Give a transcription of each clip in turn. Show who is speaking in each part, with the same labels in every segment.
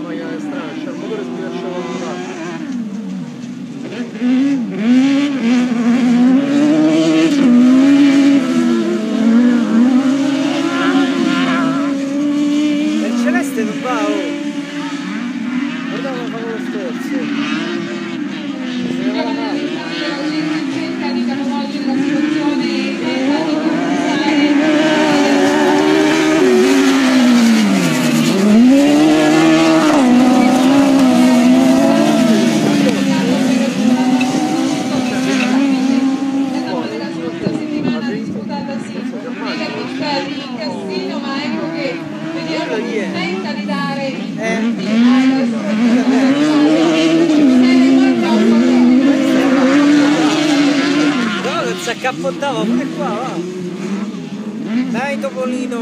Speaker 1: моя эстрада. Сейчас буду разбирать, что
Speaker 2: вам нравится. Si accappottava pure qua, va. Dai Topolino!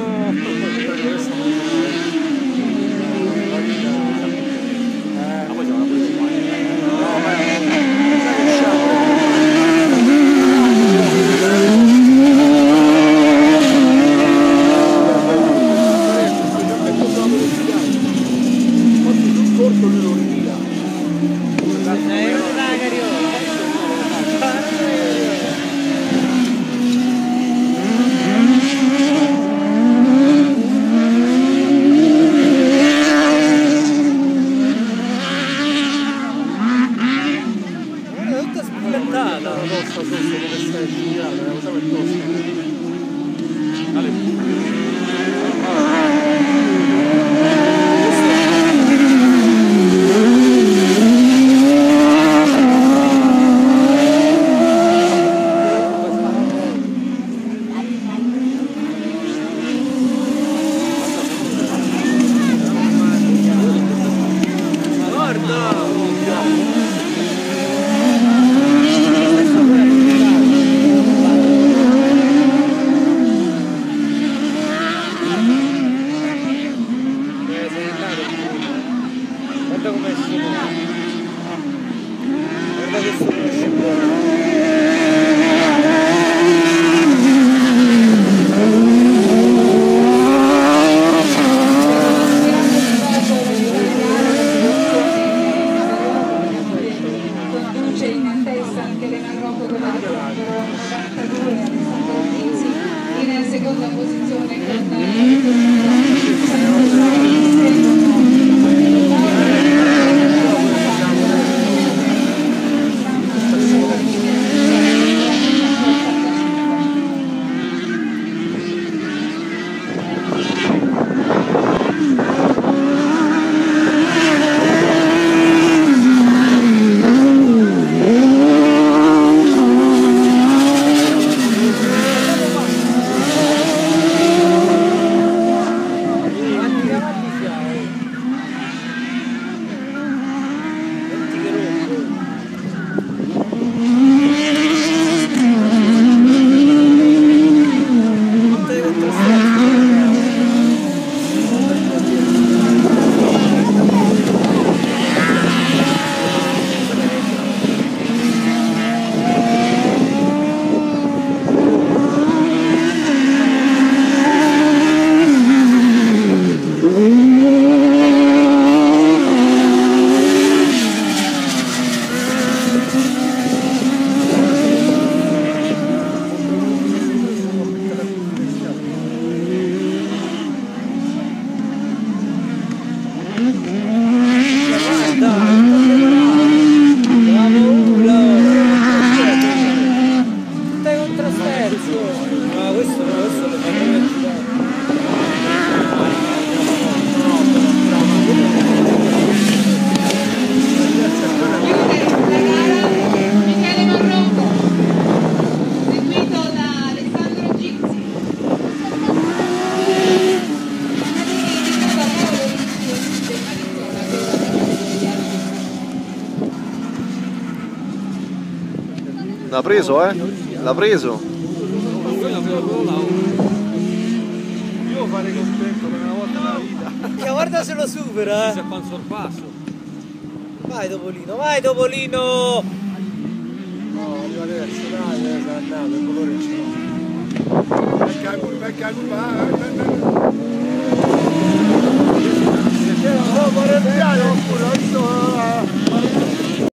Speaker 2: Não, não.
Speaker 3: L'ha preso, eh? L'ha preso.
Speaker 4: Io fare contento per una volta nella vita.
Speaker 2: Guarda se lo supera, eh.
Speaker 4: Si fa un sorpasso.
Speaker 2: Vai Topolino, vai Topolino!
Speaker 4: No, arriva adesso, dai, eh, è andato, il colore c'è. Becca la curva, becca la curva, ah, eh, eh, eh. ben, ben. Se c'era un po' parenziale, oppure, insomma...